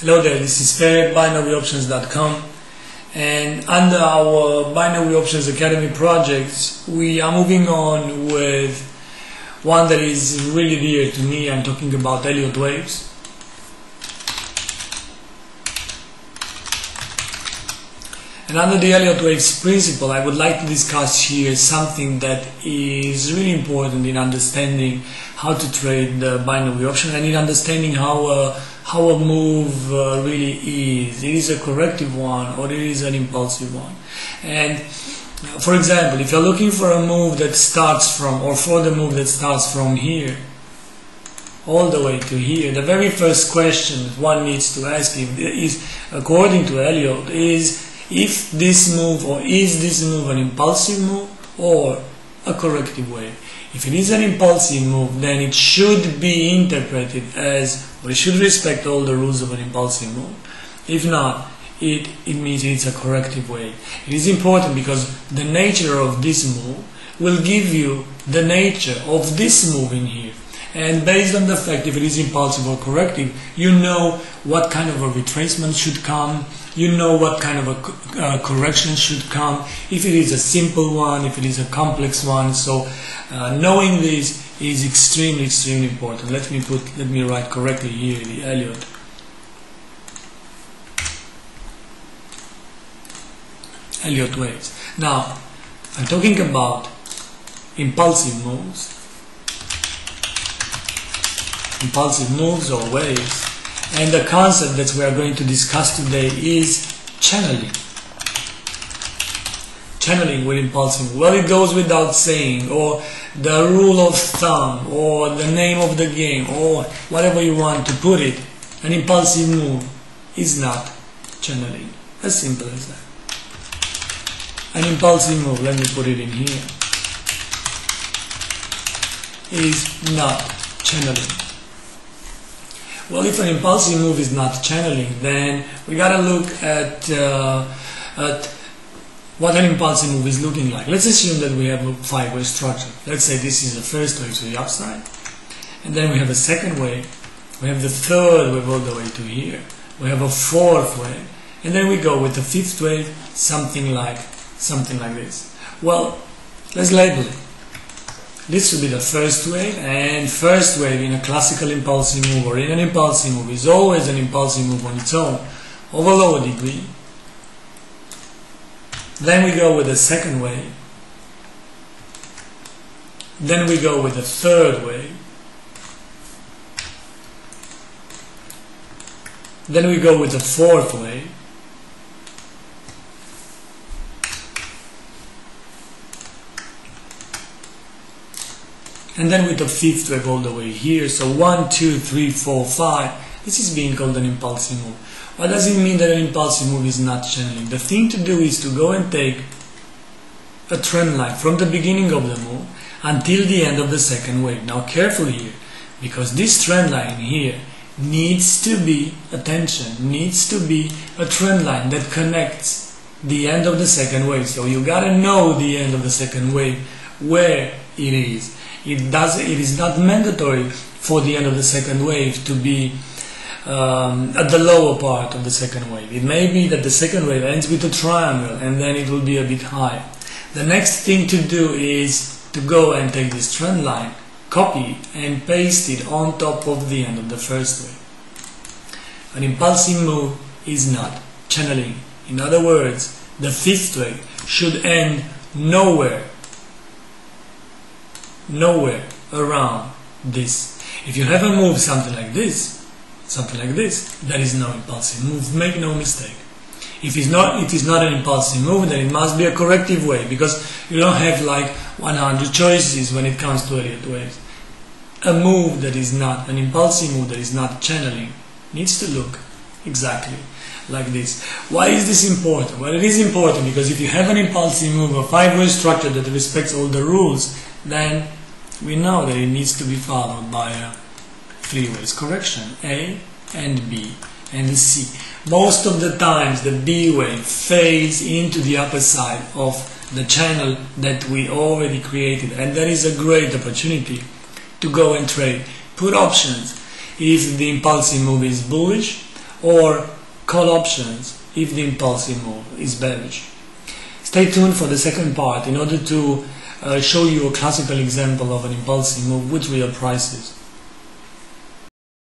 Hello there, this is Fair, binaryoptions.com and under our Binary Options Academy projects we are moving on with one that is really dear to me, I'm talking about Elliott waves. And under the Elliott waves principle, I would like to discuss here something that is really important in understanding how to trade the binary option and in understanding how a, how a move uh, really is. It is a corrective one or it is an impulsive one. And for example, if you're looking for a move that starts from, or for the move that starts from here, all the way to here, the very first question one needs to ask is, according to Elliott, is if this move or is this move an impulsive move or a corrective wave. If it is an impulsive move, then it should be interpreted as, we should respect all the rules of an impulsive move. If not, it, it means it's a corrective wave. It is important because the nature of this move will give you the nature of this move in here. And based on the fact if it is impulsive or corrective, you know what kind of a retracement should come, you know what kind of a uh, correction should come, if it is a simple one, if it is a complex one. So uh, knowing this is extremely, extremely important. Let me put, let me write correctly here the Elliott. Elliott waves. Now, I'm talking about impulsive moves impulsive moves or waves. And the concept that we are going to discuss today is channeling. Channeling with impulsive. Well, it goes without saying, or the rule of thumb, or the name of the game, or whatever you want to put it. An impulsive move is not channeling. As simple as that. An impulsive move, let me put it in here, is not channeling. Well, if an impulsive move is not channeling, then we gotta look at, uh, at what an impulsive move is looking like. Let's assume that we have a five-way structure. Let's say this is the first wave to the upside, and then we have a second wave, we have the third wave all the way to here, we have a fourth wave, and then we go with the fifth wave, something like, something like this. Well, let's label it. This will be the first wave, and first wave in a classical impulsive move or in an impulsive move is always an impulsive move on its own, of a lower degree. Then we go with the second wave. Then we go with the third wave. Then we go with the fourth wave. And then with the fifth wave all the way here. So one, two, three, four, five. This is being called an impulsive move. What does it mean that an impulsive move is not channeling? The thing to do is to go and take a trend line from the beginning of the move until the end of the second wave. Now careful here, because this trend line here needs to be, attention, needs to be a trend line that connects the end of the second wave. So you gotta know the end of the second wave, where it is it does it is not mandatory for the end of the second wave to be um, at the lower part of the second wave. It may be that the second wave ends with a triangle and then it will be a bit higher. The next thing to do is to go and take this trend line, copy and paste it on top of the end of the first wave. An impulsive move is not channeling. In other words, the fifth wave should end nowhere nowhere around this. If you have a move something like this, something like this, that is no impulsive move. Make no mistake. If it's not, it is not an impulsive move, then it must be a corrective wave because you don't have like 100 choices when it comes to Elliott waves. A move that is not an impulsive move that is not channeling needs to look exactly like this. Why is this important? Well, it is important because if you have an impulsive move, a five-way structure that respects all the rules, then we know that it needs to be followed by a three ways correction A and B and C. Most of the times the B wave fades into the upper side of the channel that we already created and that is a great opportunity to go and trade. Put options if the impulsive move is bullish or call options if the impulsive move is bearish. Stay tuned for the second part in order to uh, show you a classical example of an impulse move with real prices.